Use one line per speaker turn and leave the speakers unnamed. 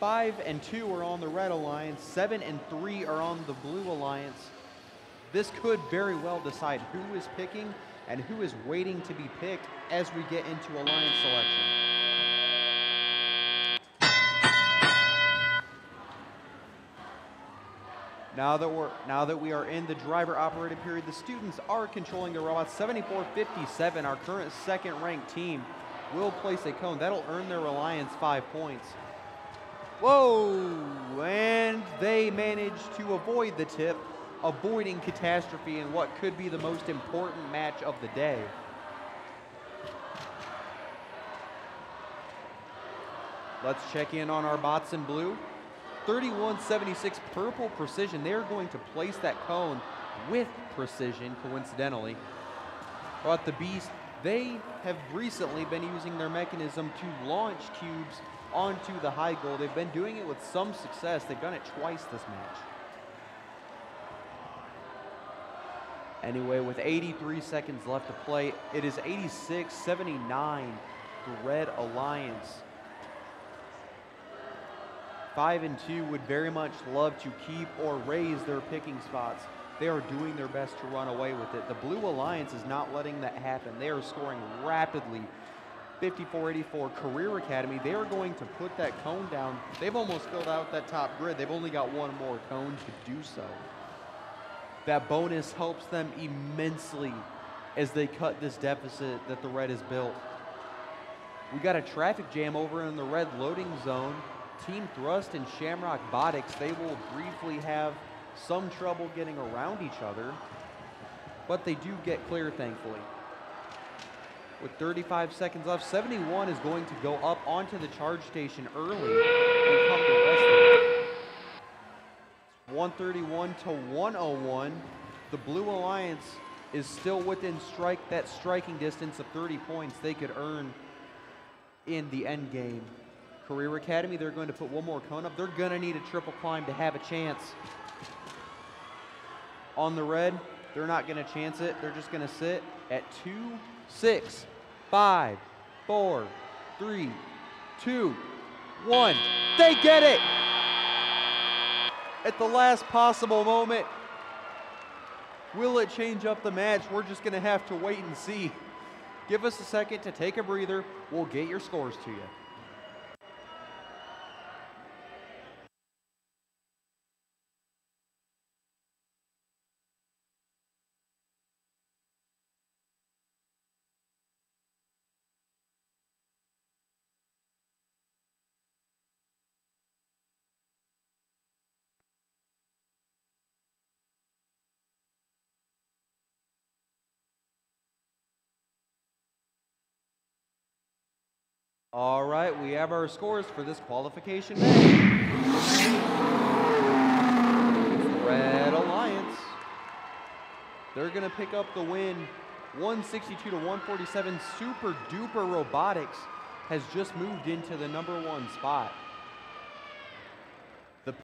Five and two are on the Red Alliance. Seven and three are on the Blue Alliance. This could very well decide who is picking and who is waiting to be picked as we get into Alliance selection. Now that we're now that we are in the driver operated period, the students are controlling the robots. 74-57, our current second ranked team will place a cone. That'll earn their Alliance five points. Whoa! And they manage to avoid the tip, avoiding catastrophe in what could be the most important match of the day. Let's check in on our bots in blue. 3176 purple precision. They're going to place that cone with precision, coincidentally. But the Beast, they have recently been using their mechanism to launch cubes onto the high goal. They've been doing it with some success. They've done it twice this match. Anyway, with 83 seconds left to play, it is 86-79, the Red Alliance. Five and two would very much love to keep or raise their picking spots. They are doing their best to run away with it. The Blue Alliance is not letting that happen. They are scoring rapidly 5484 Career Academy, they are going to put that cone down. They've almost filled out that top grid. They've only got one more cone to do so. That bonus helps them immensely as they cut this deficit that the red has built. We got a traffic jam over in the red loading zone. Team Thrust and Shamrock Botics, they will briefly have some trouble getting around each other, but they do get clear, thankfully with 35 seconds left. 71 is going to go up onto the charge station early and come to rest 131 to 101. The Blue Alliance is still within strike that striking distance of 30 points they could earn in the end game. Career Academy, they're going to put one more cone up. They're going to need a triple climb to have a chance. On the red, they're not going to chance it. They're just going to sit at two, six, five, four, three, two, one. They get it! At the last possible moment. Will it change up the match? We're just going to have to wait and see. Give us a second to take a breather. We'll get your scores to you. All right, we have our scores for this qualification match. Red Alliance. They're going to pick up the win 162 to 147. Super Duper Robotics has just moved into the number one spot.